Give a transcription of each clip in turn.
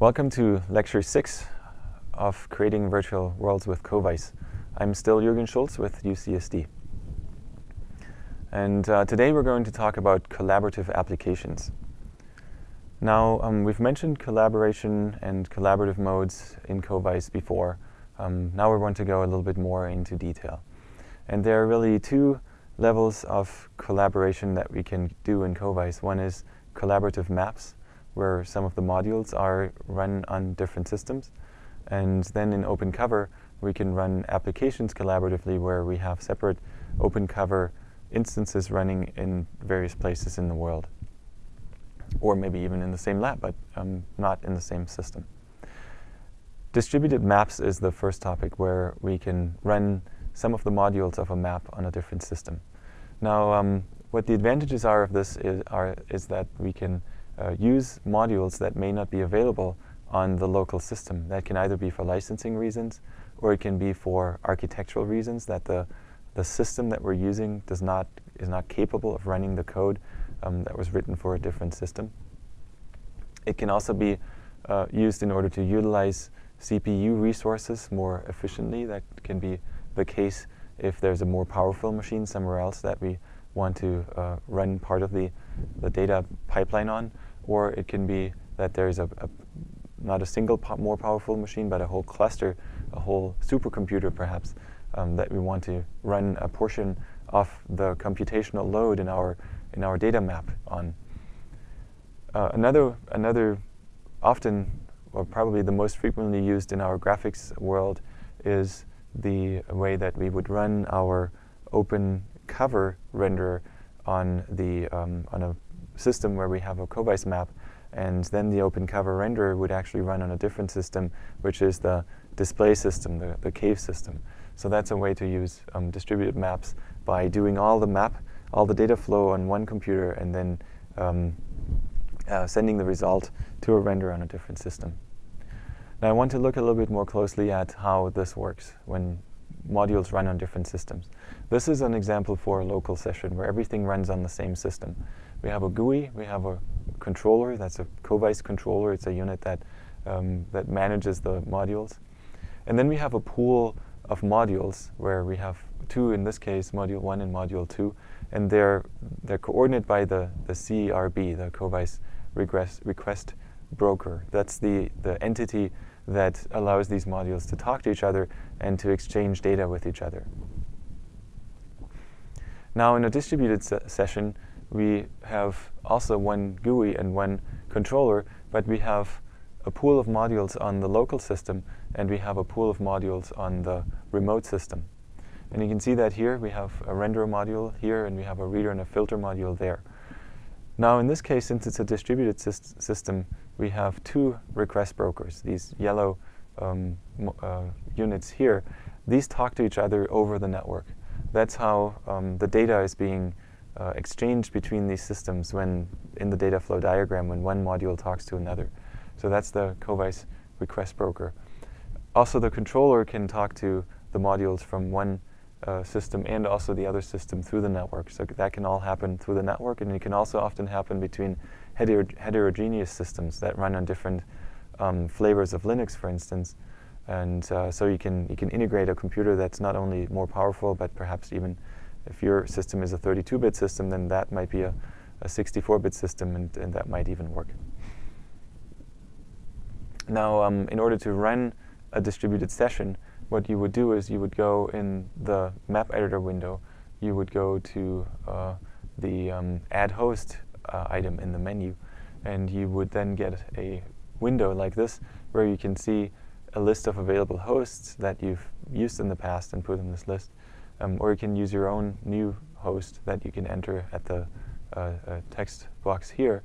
Welcome to lecture six of creating virtual worlds with COVISE. I'm still Jürgen Schulze with UCSD. And uh, today we're going to talk about collaborative applications. Now, um, we've mentioned collaboration and collaborative modes in COVISE before. Um, now we're going to go a little bit more into detail. And there are really two levels of collaboration that we can do in COVISE. One is collaborative maps, where some of the modules are run on different systems. And then in OpenCover, we can run applications collaboratively where we have separate OpenCover instances running in various places in the world. Or maybe even in the same lab, but um, not in the same system. Distributed maps is the first topic where we can run some of the modules of a map on a different system. Now, um, what the advantages are of this is, are, is that we can uh, use modules that may not be available on the local system. That can either be for licensing reasons or it can be for architectural reasons that the, the system that we're using does not, is not capable of running the code um, that was written for a different system. It can also be uh, used in order to utilize CPU resources more efficiently. That can be the case if there's a more powerful machine somewhere else that we want to uh, run part of the, the data pipeline on or it can be that there's a, a not a single po more powerful machine, but a whole cluster, a whole supercomputer perhaps, um, that we want to run a portion of the computational load in our in our data map on. Uh, another another often or probably the most frequently used in our graphics world is the way that we would run our open cover renderer on the um, on a system where we have a COVISE map, and then the OpenCover renderer would actually run on a different system, which is the display system, the, the cave system. So that's a way to use um, distributed maps by doing all the map, all the data flow on one computer, and then um, uh, sending the result to a render on a different system. Now I want to look a little bit more closely at how this works when modules run on different systems. This is an example for a local session where everything runs on the same system. We have a GUI, we have a controller, that's a COVISE controller, it's a unit that, um, that manages the modules. And then we have a pool of modules where we have two, in this case, module one and module two, and they're, they're coordinated by the, the CRB, the COVISE request, request broker. That's the, the entity that allows these modules to talk to each other and to exchange data with each other. Now, in a distributed se session, we have also one GUI and one controller, but we have a pool of modules on the local system and we have a pool of modules on the remote system. And you can see that here we have a renderer module here and we have a reader and a filter module there. Now in this case, since it's a distributed syst system, we have two request brokers, these yellow um, uh, units here. These talk to each other over the network. That's how um, the data is being uh, exchanged between these systems when in the data flow diagram when one module talks to another. So that's the COVISE request broker. Also, the controller can talk to the modules from one uh, system and also the other system through the network. So that can all happen through the network, and it can also often happen between heter heterogeneous systems that run on different um, flavors of Linux, for instance. And uh, so you can you can integrate a computer that's not only more powerful, but perhaps even if your system is a 32-bit system, then that might be a 64-bit system, and, and, that might even work. Now, um, in order to run a distributed session, what you would do is you would go in the map editor window, you would go to uh, the um, add host uh, item in the menu, and you would then get a window like this where you can see a list of available hosts that you've used in the past and put in this list. Um, or you can use your own new host that you can enter at the uh, uh, text box here.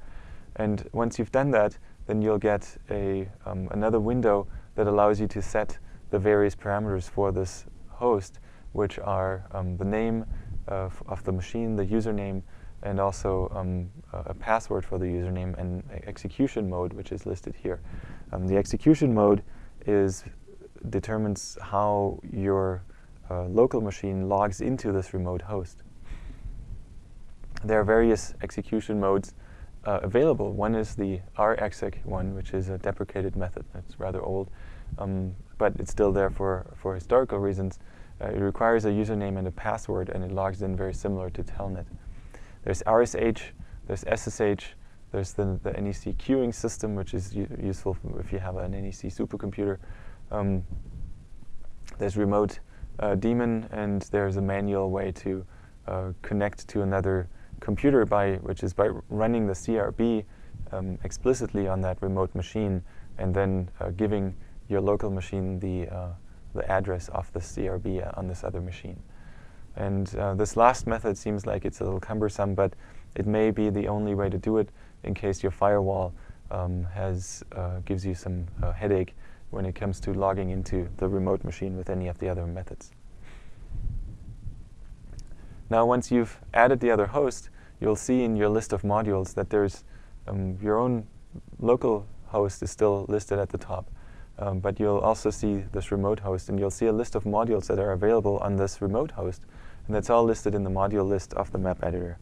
And once you've done that, then you'll get a, um, another window that allows you to set the various parameters for this host, which are um, the name of, of, the machine, the username, and also um, a, a, password for the username and execution mode, which is listed here. Um, the execution mode is determines how your uh, local machine logs into this remote host. There are various execution modes uh, available. One is the rexec one, which is a deprecated method. It's rather old, um, but it's still there for, for historical reasons. Uh, it requires a username and a password, and it logs in very similar to Telnet. There's RSH, there's SSH, there's the, the NEC queuing system, which is useful if you have an NEC supercomputer. Um, there's remote uh, daemon, and there's a manual way to uh, connect to another computer by which is by running the CRB um, explicitly on that remote machine, and then uh, giving your local machine the uh, the address of the CRB uh, on this other machine. And this last method seems like it's a little cumbersome, but it may be the only way to do it in case your firewall um, has gives you some headache when it comes to logging into the remote machine with any of the other methods. Now, once you've added the other host, you'll see in your list of modules that there's um, your own local host is still listed at the top. Um, but you'll also see this remote host, and you'll see a list of modules that are available on this remote host, and that's all listed in the module list of the map editor.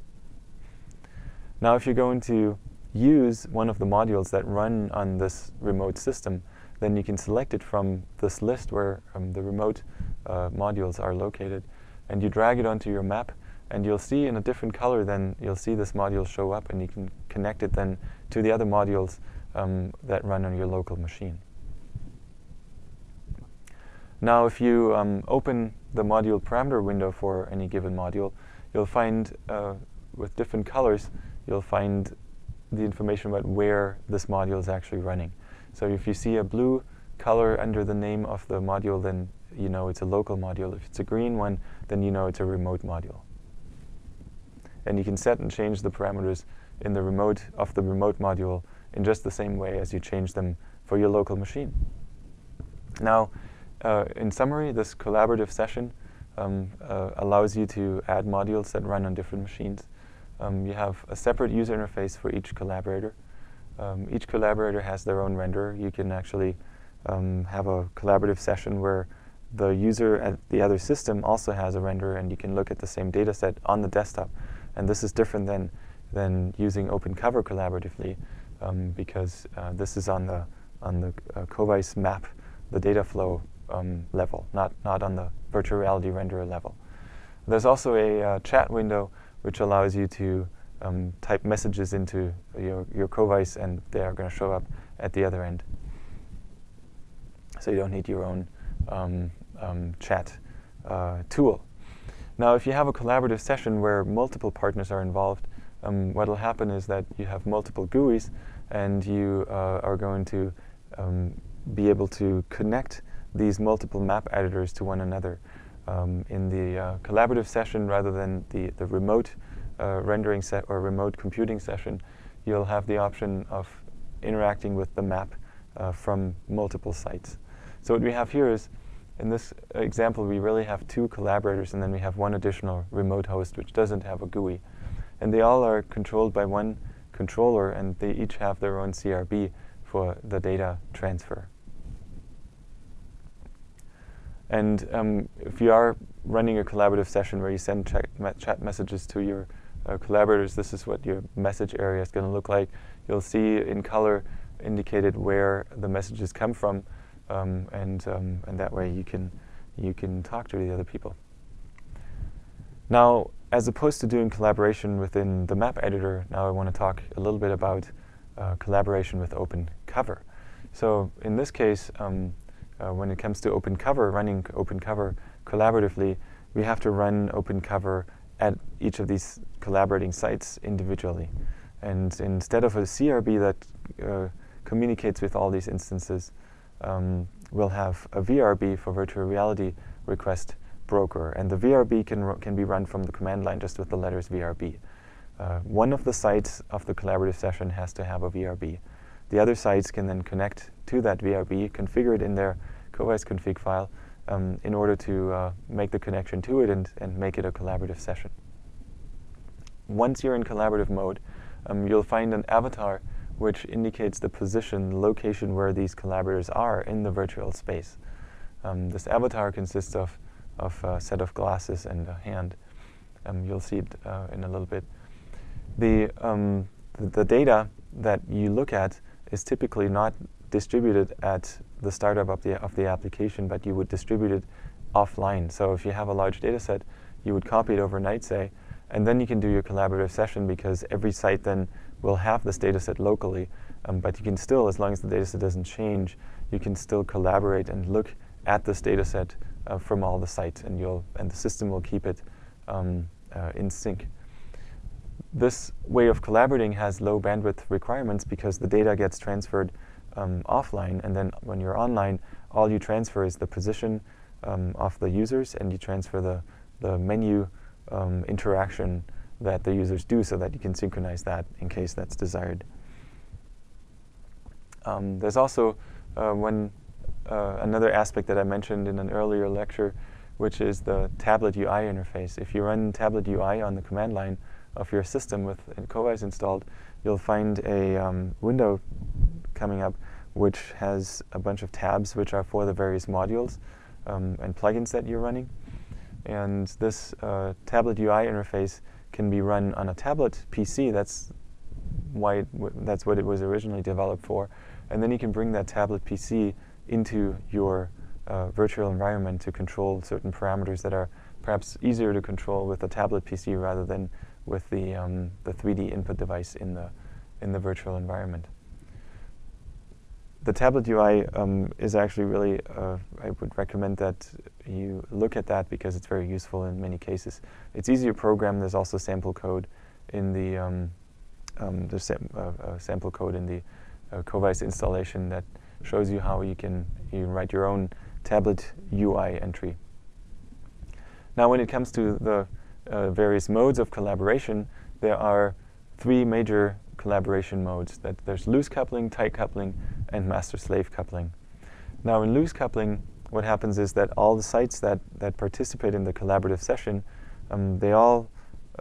Now, if you're going to use one of the modules that run on this remote system, then you can select it from this list where um, the remote uh, modules are located, and you drag it onto your map, and you'll see in a different color, then you'll see this module show up, and you can connect it then to the other modules um, that run on your local machine. Now, if you um, open the module parameter window for any given module, you'll find uh, with different colors, you'll find the information about where this module is actually running. So if you see a blue color under the name of the module, then you know it's a local module. If it's a green one, then you know it's a remote module. And you can set and change the parameters in the remote of the remote module in just the same way as you change them for your local machine. Now, uh, in summary, this collaborative session um, uh, allows you to add modules that run on different machines. Um, you have a separate user interface for each collaborator. Um, each collaborator has their own renderer. You can actually um, have a collaborative session where the user at the other system also has a renderer and you can look at the same data set on the desktop. And this is different than, than using OpenCover collaboratively um, because uh, this is on the, on the uh, COVISE map, the data flow um, level, not, not on the virtual reality renderer level. There's also a uh, chat window which allows you to um, type messages into your, your COVISE and they are going to show up at the other end. So you don't need your own um, um, chat uh, tool. Now, if you have a collaborative session where multiple partners are involved, um, what will happen is that you have multiple GUIs and you uh, are going to um, be able to connect these multiple map editors to one another. Um, in the uh, collaborative session, rather than the, the remote rendering set or remote computing session, you'll have the option of interacting with the map uh, from multiple sites. So what we have here is, in this example, we really have two collaborators, and then we have one additional remote host which doesn't have a GUI. And they all are controlled by one controller, and they each have their own CRB for the data transfer. And um, if you are running a collaborative session where you send chat messages to your uh, collaborators, this is what your message area is going to look like. You'll see in color indicated where the messages come from, um, and um, and that way you can you can talk to the other people. Now, as opposed to doing collaboration within the map editor, now I want to talk a little bit about uh, collaboration with Open Cover. So in this case, um, uh, when it comes to OpenCover, running OpenCover collaboratively, we have to run OpenCover at each of these collaborating sites individually. And instead of a CRB that uh, communicates with all these instances, um, we'll have a VRB for virtual reality request broker. And the VRB can, can be run from the command line just with the letters VRB. Uh, one of the sites of the collaborative session has to have a VRB. The other sites can then connect to that VRB, configure it in their COVISE config file, um, in order to uh, make the connection to it and, and make it a collaborative session. Once you're in collaborative mode, um, you'll find an avatar which indicates the position, location where these collaborators are in the virtual space. Um, this avatar consists of, of a set of glasses and a hand. Um, you'll see it uh, in a little bit. The, um, the, the data that you look at is typically not distributed at the startup of the, of the application, but you would distribute it offline. So if you have a large data set, you would copy it overnight, say, and then you can do your collaborative session because every site then will have this data set locally. Um, but you can still, as long as the data set doesn't change, you can still collaborate and look at this data set uh, from all the sites, and, you'll, and the system will keep it um, uh, in sync. This way of collaborating has low bandwidth requirements because the data gets transferred um, offline, and then when you're online, all you transfer is the position um, of the users, and you transfer the, the menu um, interaction that the users do so that you can synchronize that in case that's desired. Um, there's also uh, uh, another aspect that I mentioned in an earlier lecture, which is the tablet UI interface. If you run tablet UI on the command line of your system with Covise installed, you'll find a um, window coming up which has a bunch of tabs which are for the various modules um, and plugins that you're running. And this uh, tablet UI interface can be run on a tablet PC. That's why that's what it was originally developed for. And then you can bring that tablet PC into your uh, virtual environment to control certain parameters that are perhaps easier to control with a tablet PC rather than with the, um, the 3D input device in the, in the virtual environment the tablet UI um, is actually really, uh, I would recommend that you look at that because it's very useful in many cases. It's easy to program. There's also sample code in the, um, um, there's sam uh, uh, sample code in the uh, Covise installation that shows you how you can, you write your own tablet UI entry. Now when it comes to the uh, various modes of collaboration, there are three major collaboration modes. That there's loose coupling, tight coupling, and master-slave coupling. Now in loose coupling, what happens is that all the sites that, that participate in the collaborative session, um, they all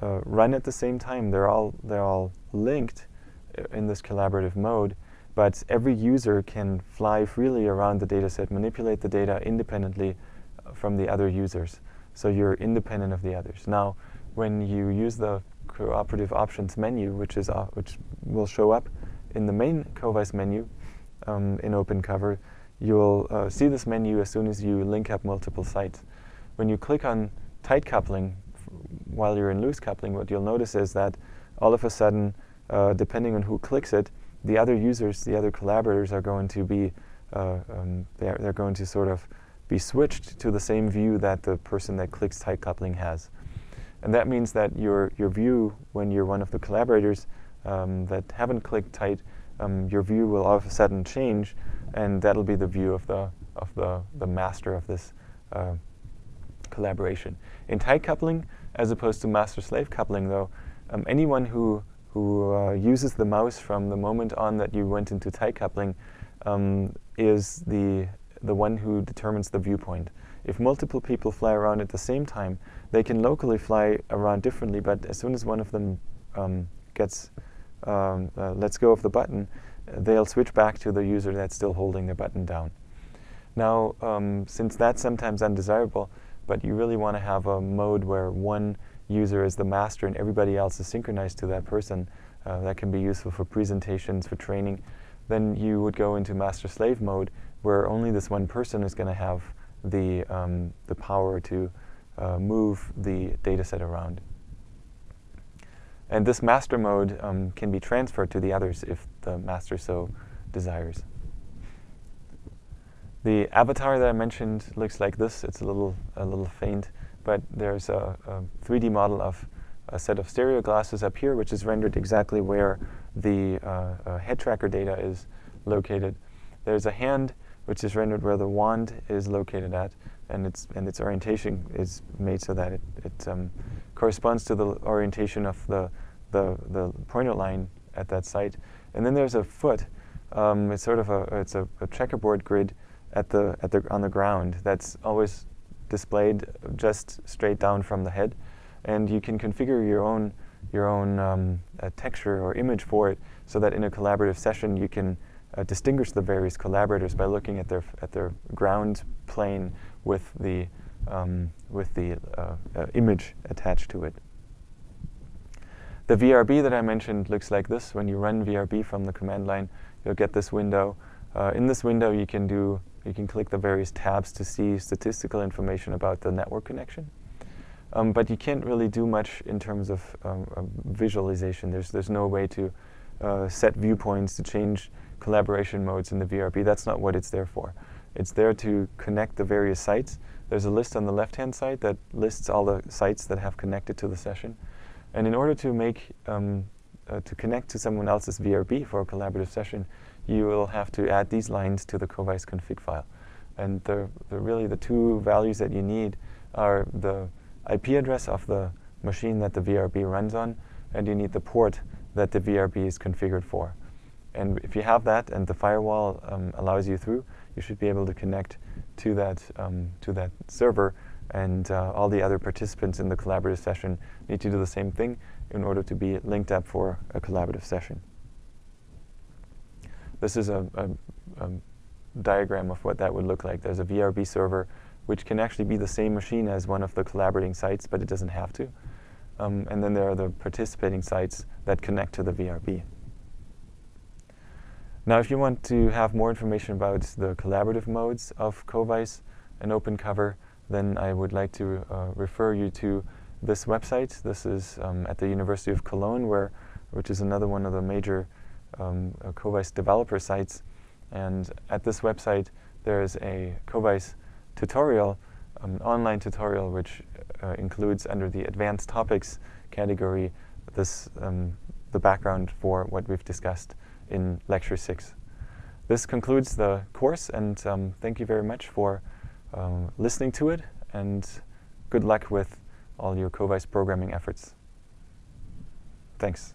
uh, run at the same time. They're all, they're all linked uh, in this collaborative mode, but every user can fly freely around the dataset, manipulate the data independently uh, from the other users. So you're independent of the others. Now, when you use the cooperative options menu, which, is, uh, which will show up in the main Covise menu, um, in OpenCover, you'll uh, see this menu as soon as you link up multiple sites. When you click on tight coupling while you're in loose coupling, what you'll notice is that all of a sudden, uh, depending on who clicks it, the other users, the other collaborators are going to be, uh, um, they're, they're going to sort of be switched to the same view that the person that clicks tight coupling has. And that means that your, your view, when you're one of the collaborators um, that haven't clicked tight, um, your view will all of a sudden change, and that'll be the view of the of the the master of this uh, collaboration. In tight coupling, as opposed to master-slave coupling, though, um, anyone who who uh, uses the mouse from the moment on that you went into tight coupling um, is the the one who determines the viewpoint. If multiple people fly around at the same time, they can locally fly around differently, but as soon as one of them um, gets um, uh, lets go of the button, they'll switch back to the user that's still holding the button down. Now, um, since that's sometimes undesirable, but you really want to have a mode where one user is the master and everybody else is synchronized to that person, uh, that can be useful for presentations, for training, then you would go into master-slave mode where only this one person is going to have the, um, the power to uh, move the data set around. And this master mode um, can be transferred to the others if the master so desires. The avatar that I mentioned looks like this. It's a little, a little faint, but there's a, a 3D model of a set of stereo glasses up here, which is rendered exactly where the uh, uh, head tracker data is located. There's a hand, which is rendered where the wand is located at, and its and its orientation is made so that it, it um, corresponds to the orientation of the, the, the pointer line at that site. And then there's a foot. Um, it's sort of a, it's a, a, checkerboard grid at the, at the, on the ground that's always displayed just straight down from the head. And you can configure your own, your own um, uh, texture or image for it so that in a collaborative session you can uh, distinguish the various collaborators by looking at their, at their ground plane with the, um, with the uh, uh, image attached to it. The VRB that I mentioned looks like this. When you run VRB from the command line, you'll get this window. Uh, in this window, you can do you can click the various tabs to see statistical information about the network connection. Um, but you can't really do much in terms of um, visualization. There's there's no way to uh, set viewpoints to change collaboration modes in the VRB. That's not what it's there for. It's there to connect the various sites. There's a list on the left-hand side that lists all the sites that have connected to the session. And in order to make um, uh, to connect to someone else's VRB for a collaborative session, you will have to add these lines to the COVISE config file. And the, the really the two values that you need are the IP address of the machine that the VRB runs on, and you need the port that the VRB is configured for. And if you have that and the firewall um, allows you through, you should be able to connect to that, um, to that server and uh, all the other participants in the collaborative session need to do the same thing in order to be linked up for a collaborative session. This is a, a, a diagram of what that would look like. There's a VRB server which can actually be the same machine as one of the collaborating sites, but it doesn't have to. Um, and then there are the participating sites that connect to the VRB. Now, if you want to have more information about the collaborative modes of COVISE and OpenCover, then I would like to uh, refer you to this website. This is um, at the University of Cologne, where, which is another one of the major um, uh, COVISE developer sites. And at this website, there is a COVISE tutorial, um, online tutorial, which uh, includes under the advanced topics category this um, the background for what we've discussed in lecture six. This concludes the course, and um, thank you very much for um, listening to it, and good luck with all your COVISE programming efforts. Thanks.